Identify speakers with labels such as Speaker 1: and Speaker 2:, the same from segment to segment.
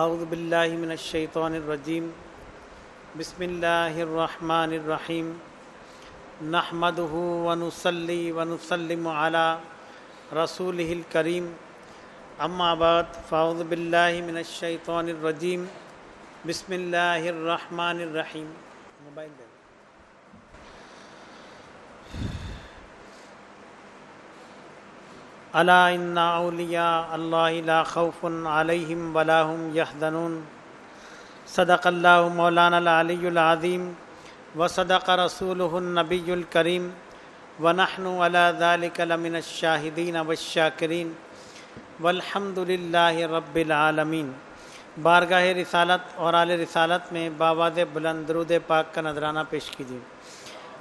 Speaker 1: اعوذ باللہ من الشیطان الرجیم بسم اللہ الرحمن الرحیم نحمده ونصلي ونسلم على رسوله الكريم اما بعد فاعوذ باللہ من الشیطان الرجیم بسم اللہ الرحمن الرحیم موبائل دے الا ان اولیاء اللہ لا خوف علیہم ولا هم يحزنون. صدق اللہ مولانا العلی العظیم وصدق رسوله النبی الکریم ونحن على ذلك لمن الشاہدین والشاکرین والحمد للہ رب العالمین بارگاہ رسالت اور آل رسالت میں باواز بلند درود پاک کا نذرانہ پیش کیجیے۔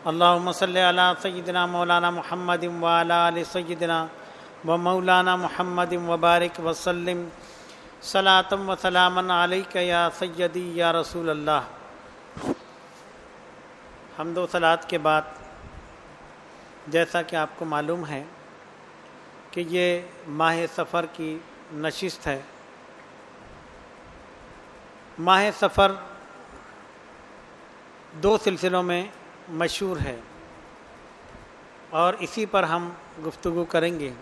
Speaker 1: اللہم صلی علی سیدنا مولانا محمد وعلی آل سیدنا و مولانا محمد وبارک وسلم صلاۃم و سلام علیک یا سیدی یا رسول اللہ۔ حمد و صلات کے بعد جیسا کہ آپ کو معلوم ہے کہ یہ ماہ سفر کی نشست ہے۔ ماہ سفر دو سلسلوں میں مشہور ہے اور اسی پر ہم گفتگو کریں گے۔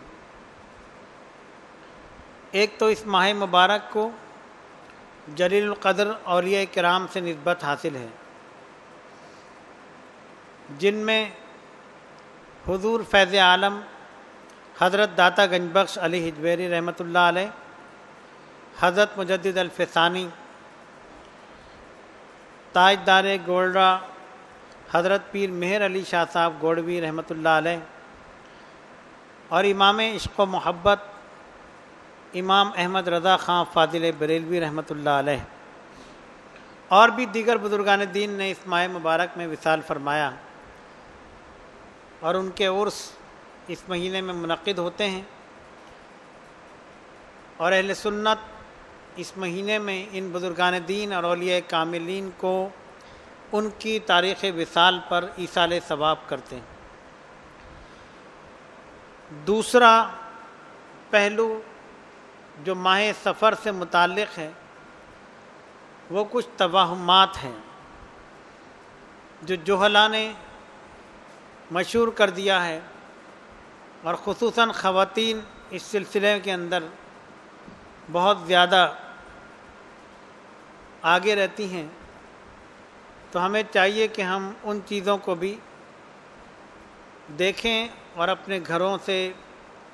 Speaker 1: ایک تو اس ماہ مبارک کو جلیل القدر اولیاء کرام سے نسبت حاصل ہے، جن میں حضور فیض عالم حضرت داتا گنج بخش علی ہجویری رحمۃ اللہ علیہ، حضرت مجدد الفسانی تاج دار گولڈا، حضرت پیر مہر علی شاہ صاحب گوڑوی رحمۃ اللہ علیہ، اور امام عشق و محبت امام احمد رضا خان فاضل بریلوی رحمۃ اللہ علیہ۔ اور بھی دیگر بزرگان دین نے اس ماہ مبارک میں وصال فرمایا۔ اور ان کے عرس اس مہینے میں منعقد ہوتے ہیں۔ اور اہل سنت اس مہینے میں ان بزرگان دین اور اولیاء کاملین کو ان کی تاریخ وصال پر ایسال ثواب کرتے ہیں۔ دوسرا پہلو جو ماہ سفر سے متعلق ہے وہ کچھ توہمات ہیں۔ جو جوہلا نے مشہور کر دیا ہے اور خصوصاً خواتین اس سلسلے کے اندر بہت زیادہ آگے رہتی ہیں، تو ہمیں چاہیے کہ ہم ان چیزوں کو بھی دیکھیں اور اپنے گھروں سے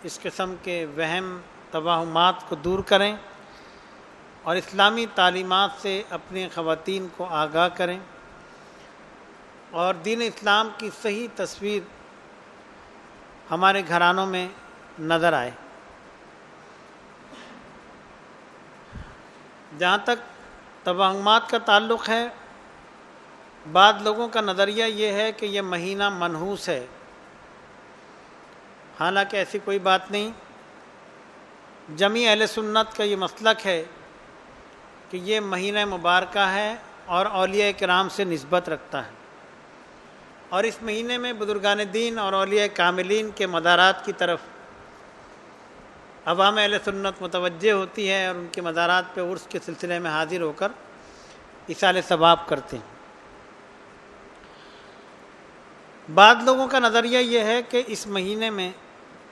Speaker 1: اس قسم کے وہم توہمات کو دور کریں اور اسلامی تعلیمات سے اپنے خواتین کو آگاہ کریں اور دین اسلام کی صحیح تصویر ہمارے گھرانوں میں نظر آئے۔ جہاں تک توہمات کا تعلق ہے، بعض لوگوں کا نظریہ یہ ہے کہ یہ مہینہ منحوس ہے۔ حالانکہ ایسی کوئی بات نہیں جمی اہل سنت کا یہ مسلک ہے کہ یہ مہینہ مبارکہ ہے اور اولیاء کرام سے نسبت رکھتا ہے۔ اور اس مہینے میں بزرگان دین اور اولیاء کاملین کے مدارات کی طرف عوام اہل سنت متوجہ ہوتی ہے اور ان کے مزارات پہ عرس کے سلسلے میں حاضر ہو کر اصال ثواب کرتے ہیں۔ بعض لوگوں کا نظریہ یہ ہے کہ اس مہینے میں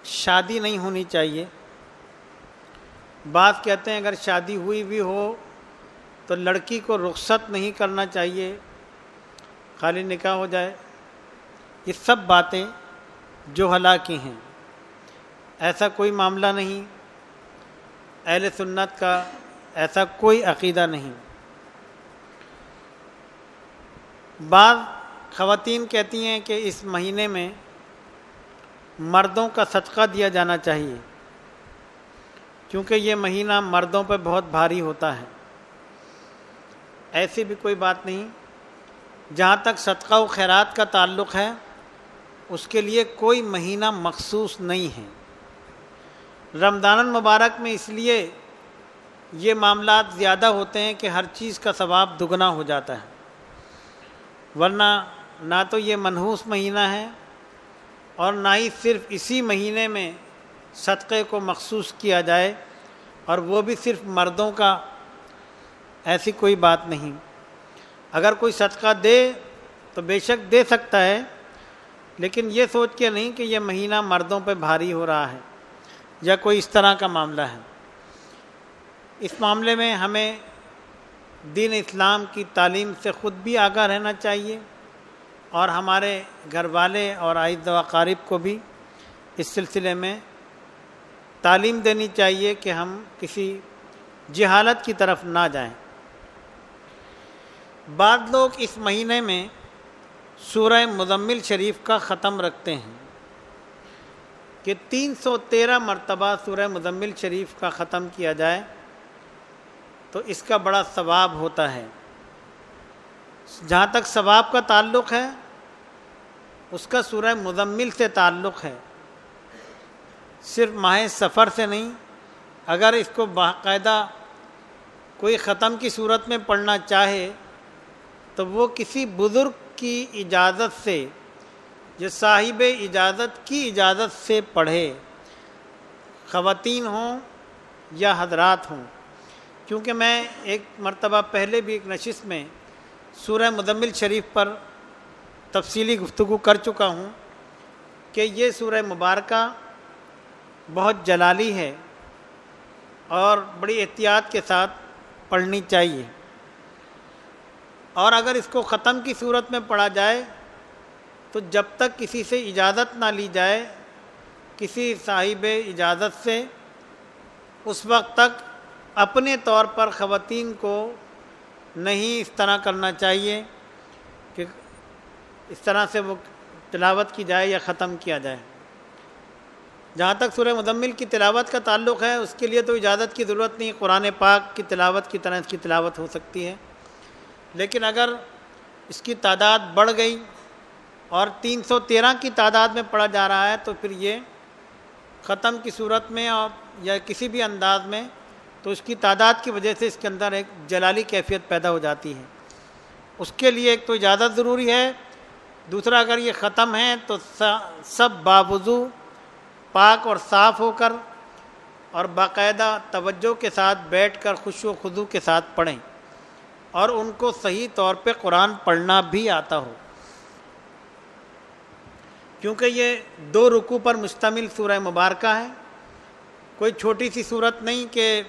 Speaker 1: شادی نہیں ہونی چاہیے۔ بعض کہتے ہیں اگر شادی ہوئی بھی ہو تو لڑکی کو رخصت نہیں کرنا چاہیے، خالی نکاح ہو جائے۔ یہ سب باتیں جو کی ہیں۔ ایسا کوئی معاملہ نہیں۔ اہل سنت کا ایسا کوئی عقیدہ نہیں۔ بعض خواتین کہتی ہیں کہ اس مہینے میں مردوں کا صدقہ دیا جانا چاہیے۔ کیونکہ یہ مہینہ مردوں پہ بہت بھاری ہوتا ہے۔ ایسی بھی کوئی بات نہیں۔ جہاں تک صدقہ و خیرات کا تعلق ہے، اس کے لیے کوئی مہینہ مخصوص نہیں ہے۔ رمضان المبارک میں اس لیے یہ معاملات زیادہ ہوتے ہیں کہ ہر چیز کا ثواب دگنا ہو جاتا ہے۔ ورنہ نہ تو یہ منحوس مہینہ ہے اور نہ ہی صرف اسی مہینے میں صدقے کو مخصوص کیا جائے اور وہ بھی صرف مردوں کا ایسی کوئی بات نہیں۔ اگر کوئی صدقہ دے تو بے شک دے سکتا ہے، لیکن یہ سوچ کے نہیں کہ یہ مہینہ مردوں پہ بھاری ہو رہا ہے یا کوئی اس طرح کا معاملہ ہے۔ اس معاملے میں ہمیں دین اسلام کی تعلیم سے خود بھی آگاہ رہنا چاہیے اور ہمارے گھر والے اور عائد و قارب کو بھی اس سلسلے میں تعلیم دینی چاہیے کہ ہم کسی جہالت کی طرف نہ جائیں۔ بعض لوگ اس مہینے میں سورہ مزمل شریف کا ختم رکھتے ہیں کہ تین سو تیرہ مرتبہ سورہ مزمل شریف کا ختم کیا جائے تو اس کا بڑا ثواب ہوتا ہے۔ جہاں تک ثواب کا تعلق ہے، اس کا سورہ مزمل سے تعلق ہے۔ صرف ماہ سفر سے نہیں، اگر اس کو باقاعدہ کوئی ختم کی صورت میں پڑھنا چاہے، تو وہ کسی بزرگ کی اجازت سے، جو صاحب اجازت کی اجازت سے پڑھے، خواتین ہوں یا حضرات ہوں۔ کیونکہ میں ایک مرتبہ پہلے بھی ایک نشست میں سورہ مدمل شریف پر تفصیلی گفتگو کر چکا ہوں کہ یہ سورہ مبارکہ بہت جلالی ہے اور بڑی احتیاط کے ساتھ پڑھنی چاہیے۔ اور اگر اس کو ختم کی صورت میں پڑھا جائے تو جب تک کسی سے اجازت نہ لی جائے، کسی صاحب اجازت سے، اس وقت تک اپنے طور پر خواتین کو نہیں اس طرح کرنا چاہیے کہ اس طرح سے وہ تلاوت کی جائے یا ختم کیا جائے۔ جہاں تک سورہ مدمل کی تلاوت کا تعلق ہے، اس کے لیے تو اجازت کی ضرورت نہیں، قرآن پاک کی تلاوت کی طرح اس کی تلاوت ہو سکتی ہے۔ لیکن اگر اس کی تعداد بڑھ گئی اور تین سو تیرہ کی تعداد میں پڑھا جا رہا ہے، تو پھر یہ ختم کی صورت میں اور یا کسی بھی انداز میں تو اس کی تعداد کی وجہ سے اس کے اندر ایک جلالی کیفیت پیدا ہو جاتی ہے۔ اس کے لیے ایک تو اجازت ضروری ہے، دوسرا اگر یہ ختم ہے تو سب باوضو پاک اور صاف ہو کر اور باقاعدہ توجہ کے ساتھ بیٹھ کر خوش و خضو کے ساتھ پڑھیں اور ان کو صحیح طور پہ قرآن پڑھنا بھی آتا ہو۔ کیونکہ یہ دو رکو پر مشتمل سورہ مبارکہ ہے۔ کوئی چھوٹی سی صورت نہیں کہ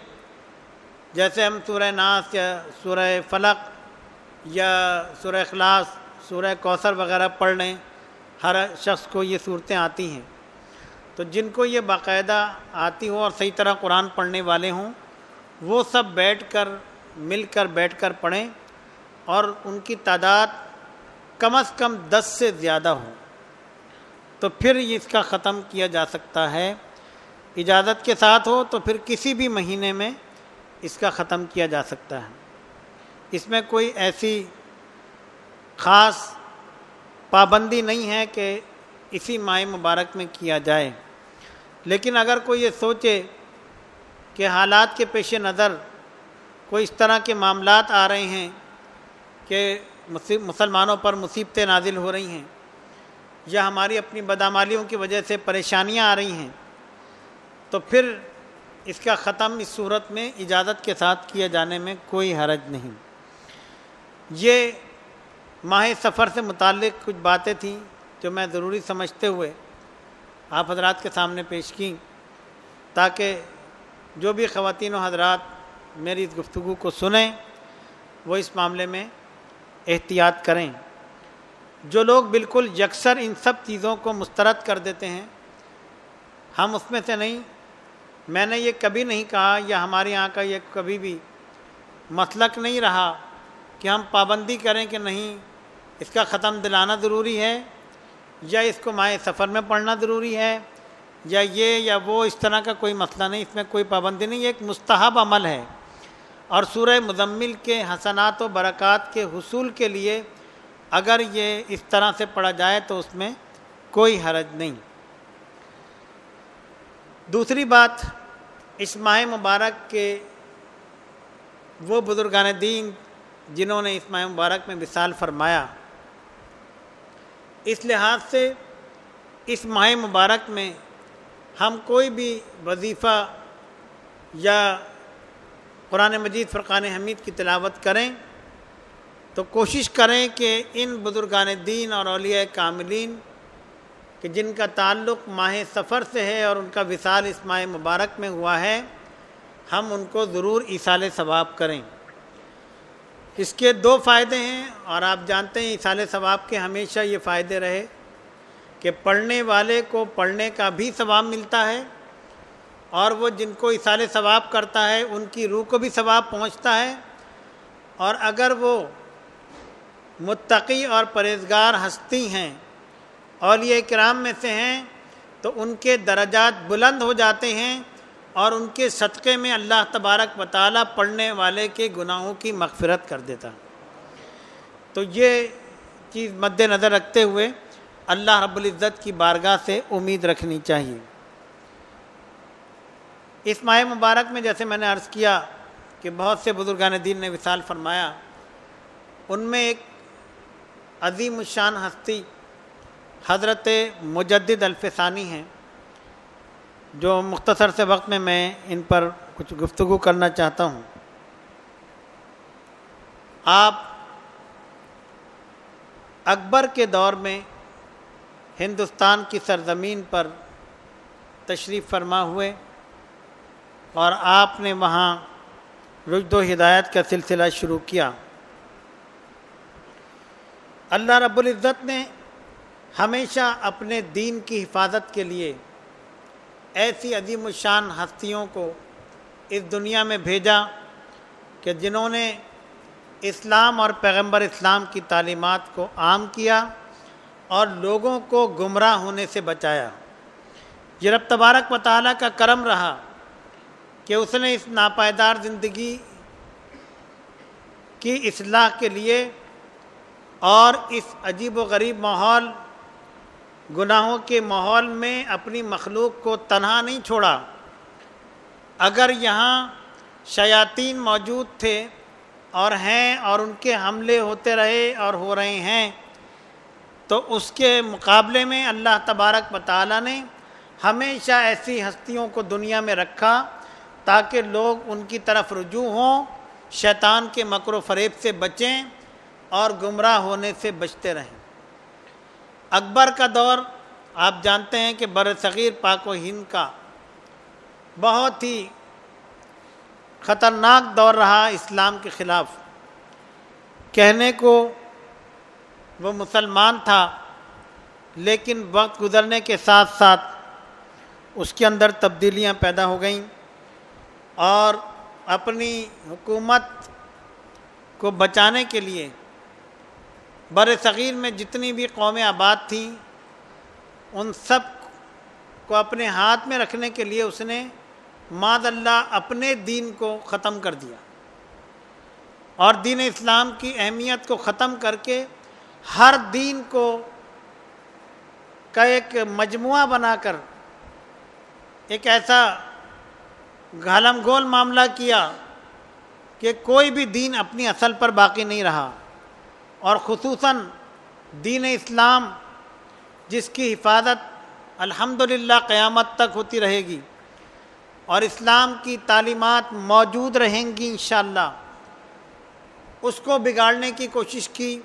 Speaker 1: جیسے ہم سورہ ناس یا سورہ فلق یا سورہ اخلاص، سورہ کوثر وغیرہ پڑھ لیں، ہر شخص کو یہ صورتیں آتی ہیں۔ تو جن کو یہ باقاعدہ آتی ہوں اور صحیح طرح قرآن پڑھنے والے ہوں، وہ سب بیٹھ کر، مل کر بیٹھ کر پڑھیں اور ان کی تعداد کم از کم دس سے زیادہ ہو تو پھر اس کا ختم کیا جا سکتا ہے۔ اجازت کے ساتھ ہو تو پھر کسی بھی مہینے میں اس کا ختم کیا جا سکتا ہے۔ اس میں کوئی ایسی خاص پابندی نہیں ہے کہ اسی ماہ مبارک میں کیا جائے۔ لیکن اگر کوئی یہ سوچے کہ حالات کے پیش نظر کوئی اس طرح کے معاملات آ رہے ہیں کہ مسلمانوں پر مصیبتیں نازل ہو رہی ہیں یا ہماری اپنی بدعمالیوں کی وجہ سے پریشانیاں آ رہی ہیں، تو پھر اس کا ختم اس صورت میں اجازت کے ساتھ کیے جانے میں کوئی حرج نہیں۔ یہ ماہ سفر سے متعلق کچھ باتیں تھیں جو میں ضروری سمجھتے ہوئے آپ حضرات کے سامنے پیش کیں تاکہ جو بھی خواتین و حضرات میری اس گفتگو کو سنیں، وہ اس معاملے میں احتیاط کریں۔ جو لوگ بالکل یکسر ان سب چیزوں کو مسترد کر دیتے ہیں، ہم اس میں سے نہیں۔ میں نے یہ کبھی نہیں کہا یا ہمارے یہاں کا یہ کبھی بھی مسلک نہیں رہا کہ ہم پابندی کریں کہ نہیں، اس کا ختم دلانا ضروری ہے۔ یا اس کو مائع سفر میں پڑھنا ضروری ہے، یا یہ یا وہ، اس طرح کا کوئی مسئلہ نہیں، اس میں کوئی پابندی نہیں، یہ ایک مستحب عمل ہے۔ اور سورہ مزمل کے حسنات و برکات کے حصول کے لیے اگر یہ اس طرح سے پڑھا جائے تو اس میں کوئی حرج نہیں۔ دوسری بات، اس ماہ مبارک کے وہ بزرگان دین جنہوں نے اس ماہ مبارک میں مثال فرمایا اس لحاظ سے اس ماہ مبارک میں ہم کوئی بھی وظیفہ یا قرآن مجید فرقان حمید کی تلاوت کریں تو کوشش کریں کہ ان بزرگان دین اور اولیاء کاملین کہ جن کا تعلق ماہ سفر سے ہے اور ان کا وصال اس ماہ مبارک میں ہوا ہے، ہم ان کو ضرور اصال ثواب کریں۔ اس کے دو فائدے ہیں اور آپ جانتے ہیں اصال ثواب کے ہمیشہ یہ فائدے رہے کہ پڑھنے والے کو پڑھنے کا بھی ثواب ملتا ہے اور وہ جن کو اصال ثواب کرتا ہے ان کی روح کو بھی ثواب پہنچتا ہے اور اگر وہ متقی اور پرہیزگار ہستی ہیں، اولیاء کرام میں سے ہیں، تو ان کے درجات بلند ہو جاتے ہیں اور ان کے صدقے میں اللہ تبارک و تعالیٰ پڑھنے والے کے گناہوں کی مغفرت کر دیتا۔ تو یہ چیز مد نظر رکھتے ہوئے اللہ رب العزت کی بارگاہ سے امید رکھنی چاہیے۔ اس ماہ مبارک میں جیسے میں نے عرض کیا کہ بہت سے بزرگان دین نے وصال فرمایا، ان میں ایک عظیم الشان ہستی حضرت مجدد الفسانی ہیں۔ جو مختصر سے وقت میں میں ان پر کچھ گفتگو کرنا چاہتا ہوں۔ آپ اکبر کے دور میں ہندوستان کی سرزمین پر تشریف فرما ہوئے اور آپ نے وہاں رجد و ہدایت کا سلسلہ شروع کیا۔ اللہ رب العزت نے ہمیشہ اپنے دین کی حفاظت کے لیے ایسی عظیم الشان ہستیوں کو اس دنیا میں بھیجا کہ جنہوں نے اسلام اور پیغمبر اسلام کی تعلیمات کو عام کیا اور لوگوں کو گمراہ ہونے سے بچایا۔ یہ رب تبارک و تعالیٰ کا کرم رہا کہ اس نے اس ناپائیدار زندگی کی اصلاح کے لیے اور اس عجیب و غریب ماحول گناہوں کے ماحول میں اپنی مخلوق کو تنہا نہیں چھوڑا۔ اگر یہاں شیاطین موجود تھے اور ہیں اور ان کے حملے ہوتے رہے اور ہو رہے ہیں، تو اس کے مقابلے میں اللہ تبارک تعالیٰ نے ہمیشہ ایسی ہستیوں کو دنیا میں رکھا تاکہ لوگ ان کی طرف رجوع ہوں، شیطان کے مکر و فریب سے بچیں اور گمراہ ہونے سے بچتے رہیں۔ اکبر کا دور آپ جانتے ہیں کہ بر صغیر پاک و ہند کا بہت ہی خطرناک دور رہا اسلام کے خلاف۔ کہنے کو وہ مسلمان تھا، لیکن وقت گزرنے کے ساتھ ساتھ اس کے اندر تبدیلیاں پیدا ہو گئیں اور اپنی حکومت کو بچانے کے لیے بر صغیر میں جتنی بھی قومیں آباد تھیں، ان سب کو اپنے ہاتھ میں رکھنے کے لیے اس نے ماد اللہ اپنے دین کو ختم کر دیا۔ اور دین اسلام کی اہمیت کو ختم کر کے ہر دین کو کا ایک مجموعہ بنا کر ایک ایسا گھالم گول معاملہ کیا کہ کوئی بھی دین اپنی اصل پر باقی نہیں رہا۔ اور خصوصاً دین اسلام جس کی حفاظت الحمد قیامت تک ہوتی رہے گی اور اسلام کی تعلیمات موجود رہیں گی انشاءاللہ، اس کو بگاڑنے کی کوشش کی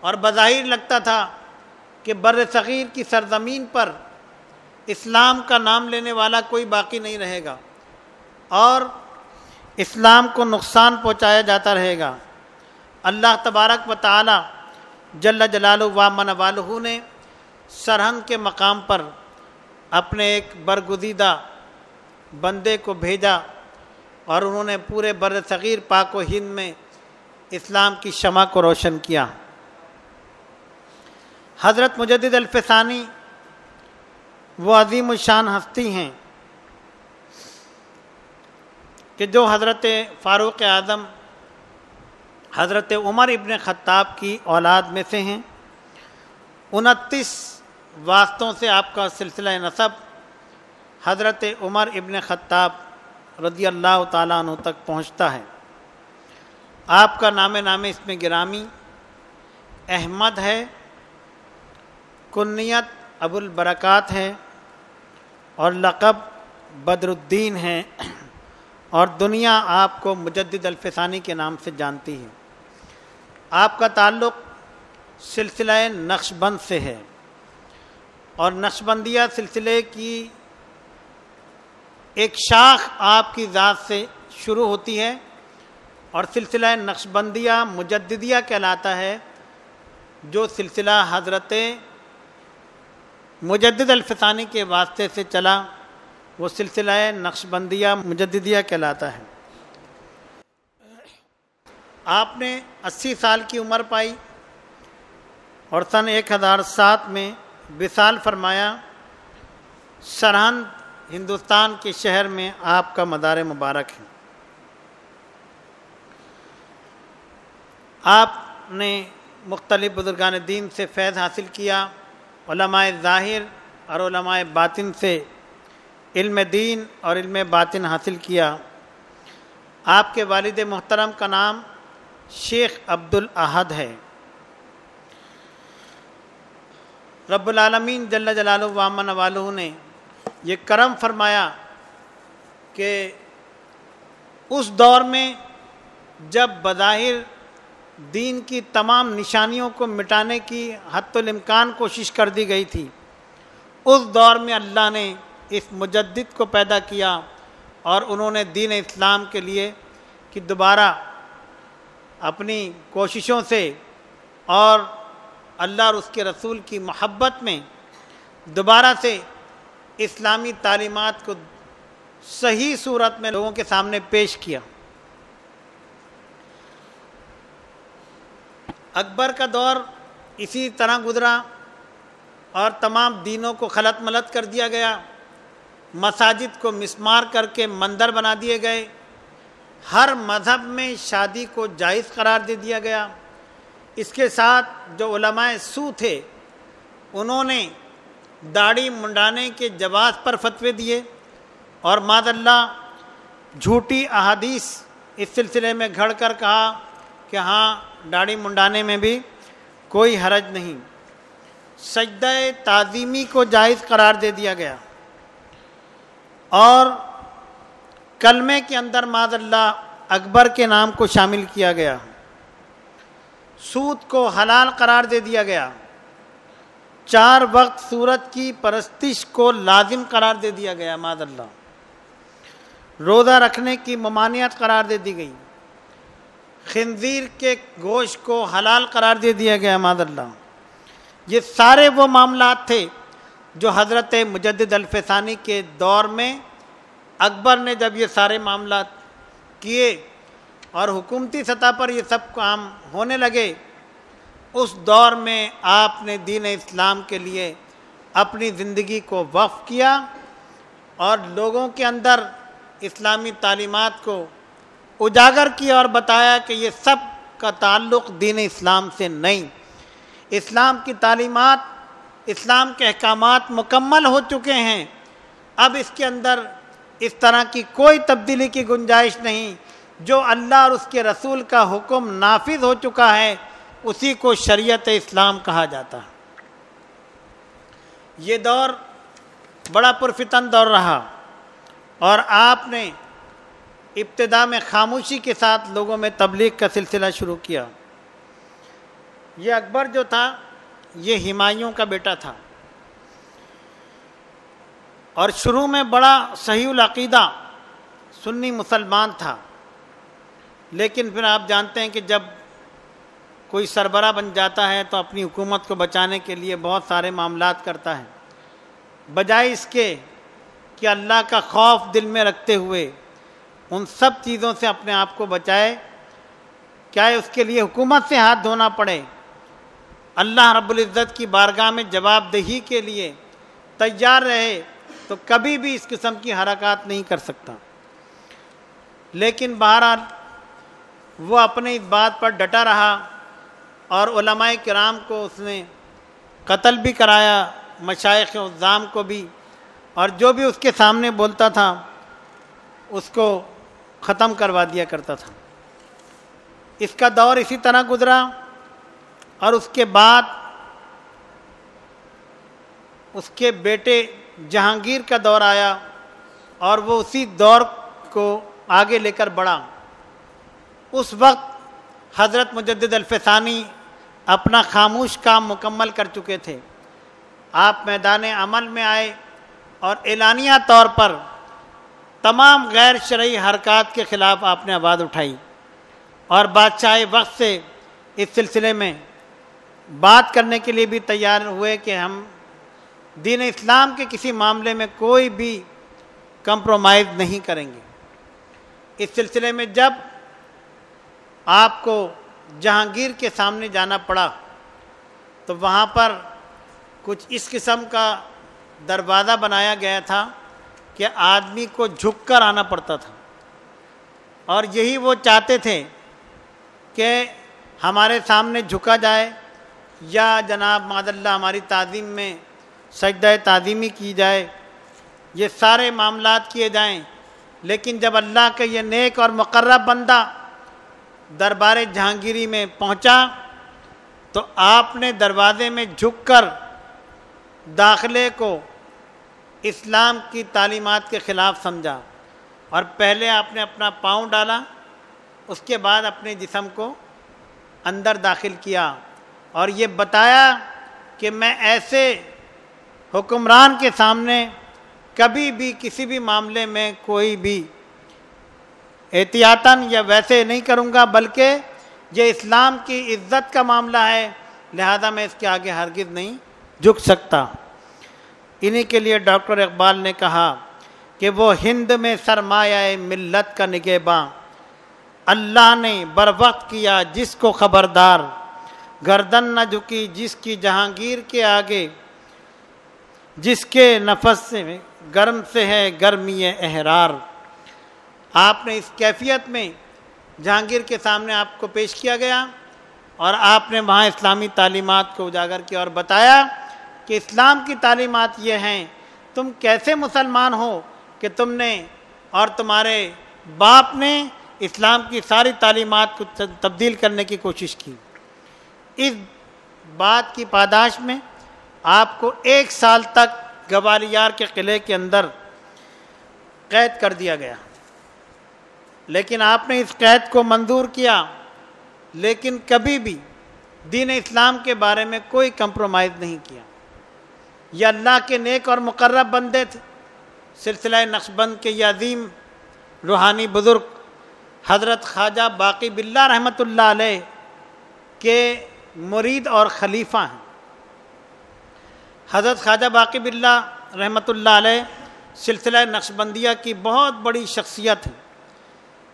Speaker 1: اور بظاہر لگتا تھا کہ بر صغیر کی سرزمین پر اسلام کا نام لینے والا کوئی باقی نہیں رہے گا اور اسلام کو نقصان پہنچایا جاتا رہے گا۔ اللہ تبارک و تعالی جل جلال و من والہ نے سرہند کے مقام پر اپنے ایک برگزیدہ بندے کو بھیجا اور انہوں نے پورے بر صغیر پاک و ہند میں اسلام کی شمع کو روشن کیا۔ حضرت مجدد الفسانی وہ عظیم الشان ہستی ہیں کہ جو حضرت فاروق اعظم حضرت عمر ابن خطاب کی اولاد میں سے ہیں۔ انتیس واسطوں سے آپ کا سلسلہ نصب حضرت عمر ابن خطاب رضی اللہ تعالیٰ عنہ تک پہنچتا ہے۔ آپ کا نام نام اس میں گرامی احمد ہے، کنیت ابو البرکات ہے اور لقب بدر الدین ہے۔ اور دنیا آپ کو مجدد الفسانی کے نام سے جانتی ہے۔ آپ کا تعلق سلسلہ نقش بند سے ہے اور نقش بندیہ سلسلے کی ایک شاخ آپ کی ذات سے شروع ہوتی ہے اور سلسلہ نقش بندیہ مجددیہ کہلاتا ہے جو سلسلہ حضرت مجدد الفسانی کے واسطے سے چلا وہ سلسلہ نقش بندیہ مجددیہ کہلاتا ہے۔ آپ نے اسی سال کی عمر پائی اور سن ایک ہزار سات میں وصال فرمایا سرحند ہندوستان کے شہر میں آپ کا مدار مبارک ہے۔ آپ نے مختلف بزرگان دین سے فیض حاصل کیا، علماء ظاہر اور علماء باطن سے علم دین اور علم باطن حاصل کیا۔ آپ کے والد محترم کا نام شیخ عبد الاحد ہے۔ رب العالمین جل جلال وامن والہ نے یہ کرم فرمایا کہ اس دور میں جب بظاہر دین کی تمام نشانیوں کو مٹانے کی حت الامکان کوشش کر دی گئی تھی، اس دور میں اللہ نے اس مجدد کو پیدا کیا اور انہوں نے دین اسلام کے لیے کہ دوبارہ اپنی کوششوں سے اور اللہ اور اس کے رسول کی محبت میں دوبارہ سے اسلامی تعلیمات کو صحیح صورت میں لوگوں کے سامنے پیش کیا۔ اکبر کا دور اسی طرح گزرا اور تمام دینوں کو خلط ملت کر دیا گیا۔ مساجد کو مسمار کر کے مندر بنا دیے گئے۔ ہر مذہب میں شادی کو جائز قرار دے دیا گیا۔ اس کے ساتھ جو علماء سو تھے، انہوں نے داڑھی منڈانے کے جواز پر فتوے دیے اور ماد اللہ جھوٹی احادیث اس سلسلے میں گھڑ کر کہا کہ ہاں داڑھی منڈانے میں بھی کوئی حرج نہیں۔ سجدہ تعظیمی کو جائز قرار دے دیا گیا۔ اور کلمے کے اندر ماد اللہ اکبر کے نام کو شامل کیا گیا۔ سود کو حلال قرار دے دیا گیا۔ چار وقت سورت کی پرستش کو لازم قرار دے دیا گیا ماد اللہ۔ روزہ رکھنے کی ممانعت قرار دے دی گئی۔ خنزیر کے گوشت کو حلال قرار دے دیا گیا ماد اللہ۔ یہ سارے وہ معاملات تھے جو حضرت مجدد الفسانی کے دور میں اکبر نے جب یہ سارے معاملات کیے اور حکومتی سطح پر یہ سب کام ہونے لگے، اس دور میں آپ نے دین اسلام کے لیے اپنی زندگی کو وقف کیا اور لوگوں کے اندر اسلامی تعلیمات کو اجاگر کیا اور بتایا کہ یہ سب کا تعلق دین اسلام سے نہیں۔ اسلام کی تعلیمات، اسلام کے احکامات مکمل ہو چکے ہیں۔ اب اس کے اندر اس طرح کی کوئی تبدیلی کی گنجائش نہیں۔ جو اللہ اور اس کے رسول کا حکم نافذ ہو چکا ہے، اسی کو شریعت اسلام کہا جاتا۔ ہے یہ دور بڑا پرفتن دور رہا۔ اور آپ نے ابتدا میں خاموشی کے ساتھ لوگوں میں تبلیغ کا سلسلہ شروع کیا۔ یہ اکبر جو تھا، یہ ہمایوں کا بیٹا تھا۔ اور شروع میں بڑا صحیح العقیدہ سنی مسلمان تھا۔ لیکن پھر آپ جانتے ہیں کہ جب کوئی سربراہ بن جاتا ہے تو اپنی حکومت کو بچانے کے لیے بہت سارے معاملات کرتا ہے۔ بجائے اس کے کہ اللہ کا خوف دل میں رکھتے ہوئے ان سب چیزوں سے اپنے آپ کو بچائے، کیا اس کے لیے حکومت سے ہاتھ دھونا پڑے؟ اللہ رب العزت کی بارگاہ میں جواب دہی کے لیے تیار رہے تو کبھی بھی اس قسم کی حرکات نہیں کر سکتا۔ لیکن بہرحال وہ اپنے اس بات پر ڈٹا رہا اور علماء کرام کو اس نے قتل بھی کرایا مشائق الزام کو بھی، اور جو بھی اس کے سامنے بولتا تھا، اس کو ختم کروا دیا کرتا تھا۔ اس کا دور اسی طرح گزرا اور اس کے بعد اس کے بیٹے جہانگیر کا دور آیا اور وہ اسی دور کو آگے لے کر بڑھا۔ اس وقت حضرت مجدد الفسانی اپنا خاموش کام مکمل کر چکے تھے۔ آپ میدان عمل میں آئے اور اعلانیہ طور پر تمام غیر شرعی حرکات کے خلاف آپ نے آواز اٹھائی اور بادشاہ وقت سے اس سلسلے میں بات کرنے کے لیے بھی تیار ہوئے کہ ہم دین اسلام کے کسی معاملے میں کوئی بھی کمپرومائز نہیں کریں گے۔ اس سلسلے میں جب آپ کو جہانگیر کے سامنے جانا پڑا، تو وہاں پر کچھ اس قسم کا دروازہ بنایا گیا تھا کہ آدمی کو جھک کر آنا پڑتا تھا۔ اور یہی وہ چاہتے تھے کہ ہمارے سامنے جھکا جائے یا جناب ماد اللہ ہماری تعظیم میں سجدہ تعظیمی کی جائے، یہ سارے معاملات کیے جائیں۔ لیکن جب اللہ کا یہ نیک اور مقرب بندہ دربار جہانگیری میں پہنچا، تو آپ نے دروازے میں جھک کر داخلے کو اسلام کی تعلیمات کے خلاف سمجھا۔ اور پہلے آپ نے اپنا پاؤں ڈالا، اس کے بعد اپنے جسم کو اندر داخل کیا۔ اور یہ بتایا کہ میں ایسے حکمران کے سامنے کبھی بھی کسی بھی معاملے میں کوئی بھی احتیاطاً یا ویسے نہیں کروں گا، بلکہ یہ اسلام کی عزت کا معاملہ ہے، لہذا میں اس کے آگے ہرگز نہیں جھک سکتا۔ انہی کے لیے ڈاکٹر اقبال نے کہا کہ وہ ہند میں سرمایہ ملت کا نگہباں اللہ نے بر وقت کیا جس کو خبردار، گردن نہ جھکی جس کی جہانگیر کے آگے۔ جس کے نفس سے گرم سے ہے، گرمی احرار۔ آپ نے اس کیفیت میں جہانگیر کے سامنے آپ کو پیش کیا گیا اور آپ نے وہاں اسلامی تعلیمات کو اجاگر کیا اور بتایا کہ اسلام کی تعلیمات یہ ہیں، تم کیسے مسلمان ہو کہ تم نے اور تمہارے باپ نے اسلام کی ساری تعلیمات کو تبدیل کرنے کی کوشش کی۔ اس بات کی پاداش میں آپ کو ایک سال تک گوالیار کے قلعے کے اندر قید کر دیا گیا۔ لیکن آپ نے اس قید کو منظور کیا، لیکن کبھی بھی دین اسلام کے بارے میں کوئی کمپرومائز نہیں کیا۔ یہ اللہ کے نیک اور مقرب بندے تھے۔ سلسلہ نقش بند کے یہ عظیم روحانی بزرگ حضرت خواجہ باقی بلّہ رحمۃ اللہ علیہ کے مرید اور خلیفہ ہیں۔ حضرت خواجہ باقی بلّہ رحمۃ اللہ علیہ سلسلہ نقش بندیہ کی بہت بڑی شخصیت ہے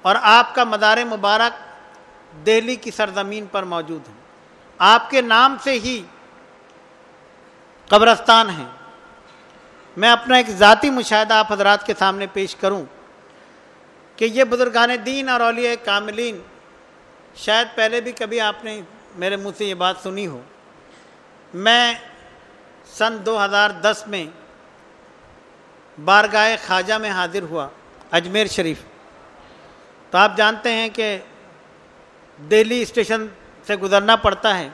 Speaker 1: اور آپ کا مدار مبارک دہلی کی سرزمین پر موجود ہے آپ کے نام سے ہی قبرستان ہیں۔ میں اپنا ایک ذاتی مشاہدہ آپ حضرات کے سامنے پیش کروں کہ یہ بزرگان دین اور اولیاء کاملین شاید پہلے بھی کبھی آپ نے میرے منہ سے یہ بات سنی ہو۔ میں سن دو ہزار دس میں بارگاہ خواجہ میں حاضر ہوا، اجمیر شریف۔ تو آپ جانتے ہیں کہ دہلی اسٹیشن سے گزرنا پڑتا ہے۔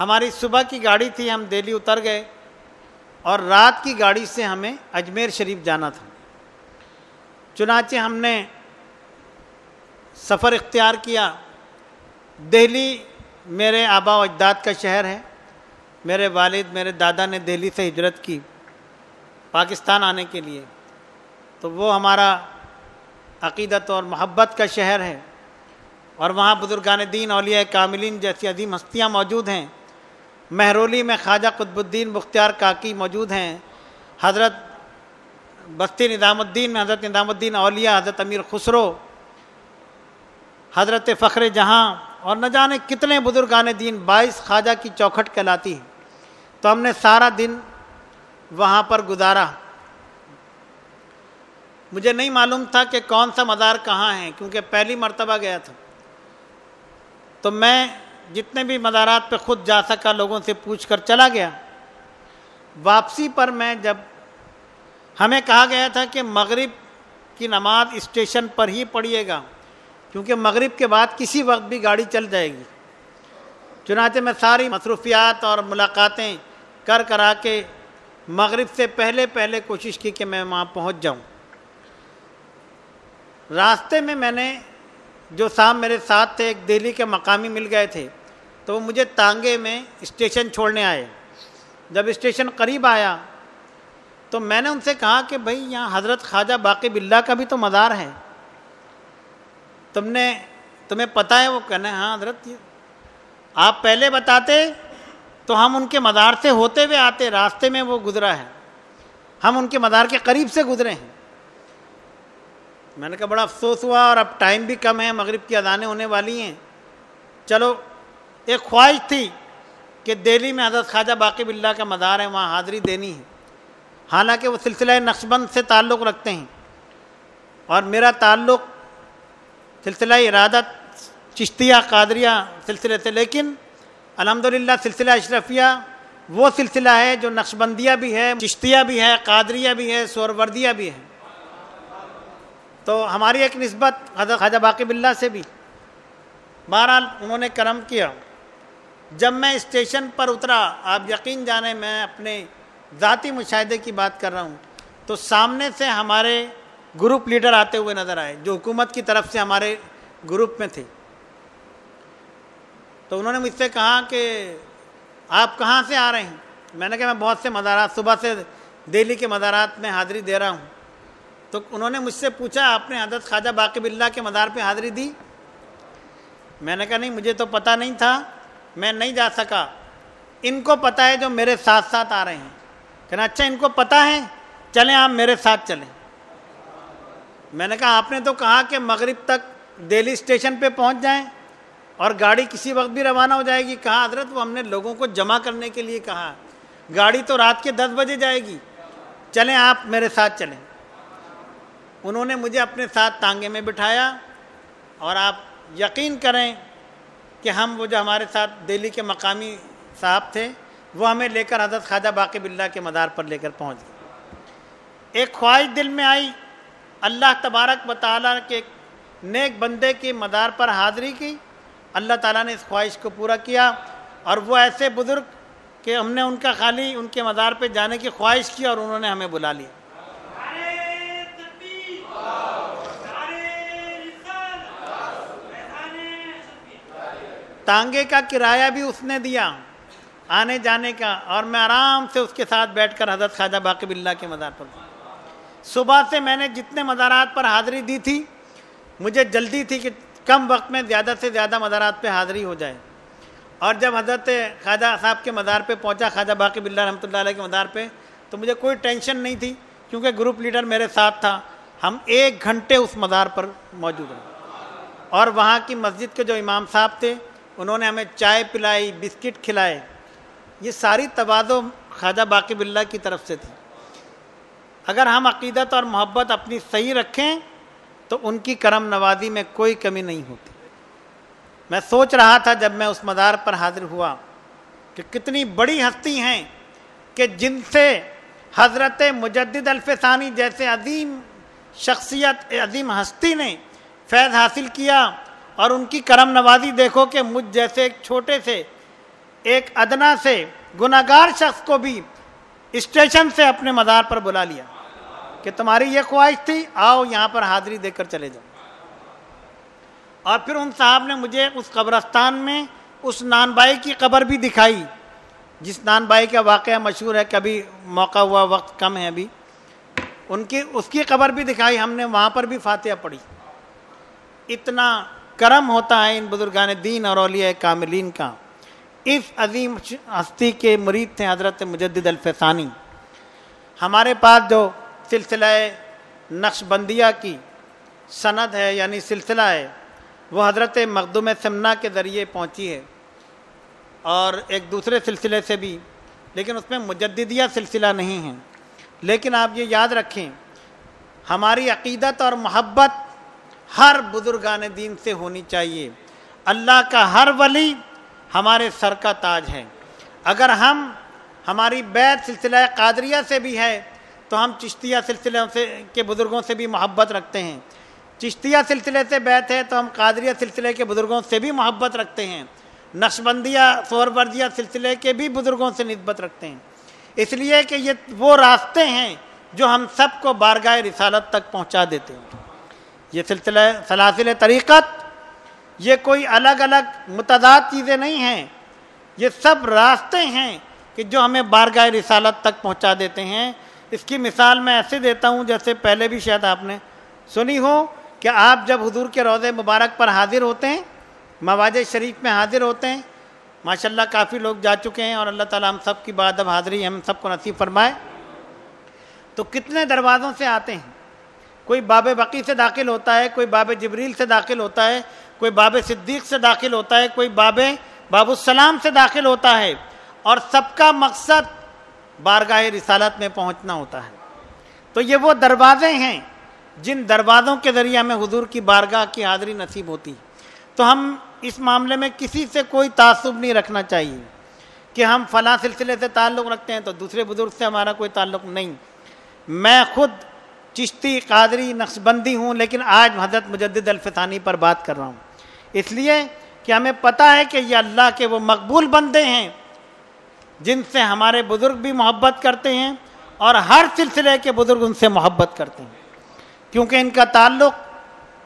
Speaker 1: ہماری صبح کی گاڑی تھی، ہم دہلی اتر گئے اور رات کی گاڑی سے ہمیں اجمیر شریف جانا تھا۔ چنانچہ ہم نے سفر اختیار کیا۔ دہلی میرے آبا و اجداد کا شہر ہے۔ میرے والد، میرے دادا نے دہلی سے ہجرت کی، پاکستان آنے کے لیے۔ تو وہ ہمارا عقیدت اور محبت کا شہر ہے۔ اور وہاں بزرگان دین، اولیاء کاملین جیسی عظیم ہستیاں موجود ہیں۔ مہرولی میں خواجہ قطب الدین مختار کاکی موجود ہیں۔ حضرت بستی نظام الدین میں حضرت نظام الدین اولیاء، حضرت امیر خسرو، حضرت فخر جہاں۔ اور نہ جانے کتنے بزرگان دین بائیس خواجہ کی چوکھٹ کہلاتی ہے تو ہم نے سارا دن وہاں پر گزارا۔ مجھے نہیں معلوم تھا کہ کون سا مزار کہاں ہے، کیونکہ پہلی مرتبہ گیا تھا۔ تو میں جتنے بھی مزارات پہ خود جا سکا، لوگوں سے پوچھ کر چلا گیا۔ واپسی پر میں جب ہمیں کہا گیا تھا کہ مغرب کی نماز اسٹیشن پر ہی پڑھیے گا، کیونکہ مغرب کے بعد کسی وقت بھی گاڑی چل جائے گی۔ چنانچہ میں ساری مصروفیات اور ملاقاتیں کر کرا کے مغرب سے پہلے پہلے کوشش کی کہ میں وہاں پہنچ جاؤں۔ راستے میں میں نے جو صاحب میرے ساتھ تھے، ایک دہلی کے مقامی مل گئے تھے، تو وہ مجھے تانگے میں اسٹیشن چھوڑنے آئے۔ جب اسٹیشن قریب آیا، تو میں نے ان سے کہا کہ بھائی، یہاں حضرت خواجہ باقی بلّہ کا بھی تو مزار ہے۔ تم نے، تمہیں پتہ ہے وہ کہنا ہاں حضرت، آپ پہلے بتاتے تو ہم ان کے مزار سے ہوتے ہوئے آتے، راستے میں وہ گزرا ہے۔ ہم ان کے مزار کے قریب سے گزرے ہیں۔ میں نے کہا، بڑا افسوس ہوا اور اب ٹائم بھی کم ہے، مغرب کی اذانیں ہونے والی ہیں۔ چلو، ایک خواہش تھی کہ دہلی میں حضرت خواجہ باقی بلّہ کا مزار ہے، وہاں حاضری دینی ہے۔ حالانکہ وہ سلسلہ نقشبند سے تعلق رکھتے ہیں۔ اور میرا تعلق سلسلہ ارادت، چشتیہ قادریہ سلسلے سے، لیکن الحمدللہ سلسلہ اشرفیہ وہ سلسلہ ہے جو نقشبندیہ بھی ہے، چشتیہ بھی ہے، قادریہ بھی ہے، سوروردیہ بھی ہے۔ تو ہماری ایک نسبت حضرت خواجہ باقی بلّہ سے بھی۔ بہرحال انہوں نے کرم کیا۔ جب میں اسٹیشن پر اترا، آپ یقین جانیں میں اپنے ذاتی مشاہدے کی بات کر رہا ہوں۔ تو سامنے سے ہمارے گروپ لیڈر آتے ہوئے نظر آئے، جو حکومت کی طرف سے ہمارے گروپ میں تھے۔ تو انہوں نے مجھ سے کہا کہ آپ کہاں سے آ رہے ہیں؟ میں نے کہا میں بہت سے مزارات، صبح سے دہلی کے مزارات میں حاضری دے رہا ہوں۔ تو انہوں نے مجھ سے پوچھا، آپ نے حضرت خواجہ باقی بلّہ کے مزار پہ حاضری دی؟ میں نے کہا نہیں، مجھے تو پتہ نہیں تھا، میں نہیں جا سکا۔ ان کو پتہ ہے جو میرے ساتھ ساتھ آ رہے ہیں۔ کہنا اچھا ان کو پتہ ہے؟ چلیں، آپ میرے ساتھ چلیں۔ میں نے کہا، آپ نے تو کہا کہ مغرب تک دہلی اسٹیشن پہ پہنچ جائیں۔ اور گاڑی کسی وقت بھی روانہ ہو جائے گی۔ کہا، حضرت، وہ ہم نے لوگوں کو جمع کرنے کے لیے کہا۔ گاڑی تو رات کے دس بجے جائے گی۔ چلیں آپ میرے ساتھ چلیں۔ انہوں نے مجھے اپنے ساتھ تانگے میں بٹھایا اور آپ یقین کریں کہ ہم وہ جو ہمارے ساتھ دہلی کے مقامی صاحب تھے، وہ ہمیں لے کر حضرت خواجہ باقی بلّہ کے مدار پر لے کر پہنچ گئے۔ ایک خواہش دل میں آئی، اللہ تبارک و تعالیٰ کے نیک بندے کے مدار پر حاضری کی۔ اللہ تعالیٰ نے اس خواہش کو پورا کیا اور وہ ایسے بزرگ کہ ہم نے ان کا خالی ان کے مدار پہ جانے کی خواہش کی اور انہوں نے ہمیں بلا لیا۔ تانگے کا کرایہ بھی اس نے دیا، آنے جانے کا، اور میں آرام سے اس کے ساتھ بیٹھ کر حضرت خواجہ باقی بلّہ کے مزار پر۔ صبح سے میں نے جتنے مزارات پر حاضری دی تھی، مجھے جلدی تھی کہ کم وقت میں زیادہ سے زیادہ مزارات پہ حاضری ہو جائے۔ اور جب حضرت خواجہ صاحب کے مزار پہ پہنچا، خواجہ باقی بلّہ رحمۃ اللہ علیہ کے مزار پہ، تو مجھے کوئی ٹینشن نہیں تھی، کیونکہ گروپ لیڈر میرے ساتھ تھا۔ ہم ایک گھنٹے اس مزار پر موجود ہیں۔ اور وہاں کی مسجد کے جو امام صاحب تھے، انہوں نے ہمیں چائے پلائی، بسکٹ کھلائے۔ یہ ساری توازو خواجہ باقی بلّہ کی طرف سے تھی۔ اگر ہم عقیدت اور محبت اپنی صحیح رکھیں تو ان کی کرم نوازی میں کوئی کمی نہیں ہوتی۔ میں سوچ رہا تھا جب میں اس مدار پر حاضر ہوا کہ کتنی بڑی ہستی ہیں کہ جن سے حضرت مجدد الفسانی جیسے عظیم شخصیت، عظیم ہستی نے فیض حاصل کیا اور ان کی کرم نوازی دیکھو کہ مجھ جیسے ایک چھوٹے سے، ایک ادنا سے گناگار شخص کو بھی اسٹیشن سے اپنے مزار پر بلا لیا۔ کہ تمہاری یہ خواہش تھی، آؤ یہاں پر حاضری دے کر چلے جاؤ۔ اور پھر ان صاحب نے مجھے اس قبرستان میں اس نان بائی کی قبر بھی دکھائی، جس نان بائی کا واقعہ مشہور ہے کبھی موقع ہوا، وقت کم ہے ابھی۔ ان کی، اس کی قبر بھی دکھائی، ہم نے وہاں پر بھی فاتحہ پڑھی۔ اتنا کرم ہوتا ہے ان بزرگان دین اور اولیاء کاملین کا۔ اس عظیم ہستی کے مرید تھے حضرت مجدد الفسانی۔ ہمارے پاس جو سلسلہ نقش بندیہ کی سند ہے یعنی سلسلہ ہے، وہ حضرت مقدم سمنا کے ذریعے پہنچی ہے۔ اور ایک دوسرے سلسلے سے بھی، لیکن اس میں مجددیہ سلسلہ نہیں ہے۔ لیکن آپ یہ یاد رکھیں، ہماری عقیدت اور محبت ہر بزرگان دین سے ہونی چاہیے۔ اللہ کا ہر ولی ہمارے سر کا تاج ہے۔ اگر ہم، ہماری بیت سلسلہ قادریہ سے بھی ہے تو ہم چشتیہ سلسلے سے کے بزرگوں سے بھی محبت رکھتے ہیں۔ چشتیہ سلسلے سے بیت ہے تو ہم قادریہ سلسلے کے بزرگوں سے بھی محبت رکھتے ہیں۔ نقشبندیہ سوروردیہ سلسلے کے بھی بزرگوں سے نسبت رکھتے ہیں۔ اس لیے کہ یہ وہ راستے ہیں جو ہم سب کو بارگاہ رسالت تک پہنچا دیتے ہیں۔ یہ سلسلہ سلاسل طریقت، یہ کوئی الگ الگ متضاد چیزیں نہیں ہیں۔ یہ سب راستے ہیں کہ جو ہمیں بارگاہ رسالت تک پہنچا دیتے ہیں۔ اس کی مثال میں ایسے دیتا ہوں جیسے پہلے بھی شاید آپ نے سنی ہو کہ آپ جب حضور کے روضے مبارک پر حاضر ہوتے ہیں مواج شریف میں حاضر ہوتے ہیں ماشاء اللہ کافی لوگ جا چکے ہیں اور اللہ تعالیٰ ہم سب کی بات اب حاضری ہم سب کو نصیب فرمائے۔ تو کتنے دروازوں سے آتے ہیں؟ کوئی باب بقی سے داخل ہوتا ہے، کوئی باب جبریل سے داخل ہوتا ہے، کوئی باب صدیق سے داخل ہوتا ہے، کوئی باب باب السلام سے داخل ہوتا ہے۔ اور سب کا مقصد بارگاہ رسالت میں پہنچنا ہوتا ہے۔ تو یہ وہ دروازے ہیں جن دروازوں کے ذریعے ہمیں حضور کی بارگاہ کی حاضری نصیب ہوتی۔ تو ہم اس معاملے میں کسی سے کوئی تعصب نہیں رکھنا چاہیے کہ ہم فلاں سلسلے سے تعلق رکھتے ہیں تو دوسرے بزرگ سے ہمارا کوئی تعلق نہیں۔ میں خود چشتی قادری نقش بندی ہوں، لیکن آج حضرت مجدد الفطانی پر بات کر رہا ہوں۔ اس لیے کہ ہمیں پتہ ہے کہ یہ اللہ کے وہ مقبول بندے ہیں۔ جن سے ہمارے بزرگ بھی محبت کرتے ہیں اور ہر سلسلے کے بزرگ ان سے محبت کرتے ہیں۔ کیونکہ ان کا تعلق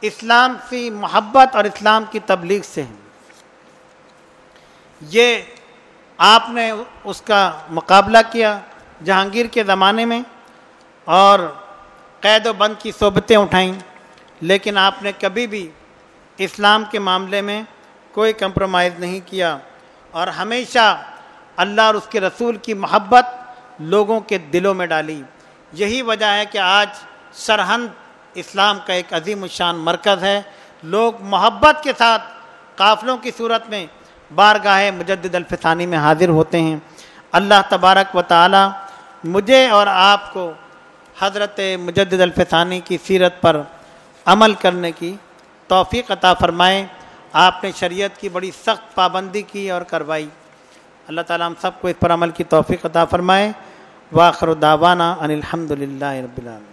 Speaker 1: اسلام کی محبت اور اسلام کی تبلیغ سے ہے۔ یہ آپ نے اس کا مقابلہ کیا جہانگیر کے زمانے میں اور قید و بند کی صحبتیں اٹھائیں، لیکن آپ نے کبھی بھی اسلام کے معاملے میں کوئی کمپرومائز نہیں کیا۔ اور ہمیشہ اللہ اور اس کے رسول کی محبت لوگوں کے دلوں میں ڈالی۔ یہی وجہ ہے کہ آج سرہند اسلام کا ایک عظیم الشان مرکز ہے۔ لوگ محبت کے ساتھ قافلوں کی صورت میں بارگاہ مجدد الفسانی میں حاضر ہوتے ہیں۔ اللہ تبارک و تعالی مجھے اور آپ کو حضرت مجدد الفسانی کی سیرت پر عمل کرنے کی توفیق عطا فرمائیں آپ نے شریعت کی بڑی سخت پابندی کی اور کروائی۔ اللہ تعالیٰ ہم سب کو اس پر عمل کی توفیق عطا فرمائے۔ واخر داوانہ ان الحمد للہ رب العالمین۔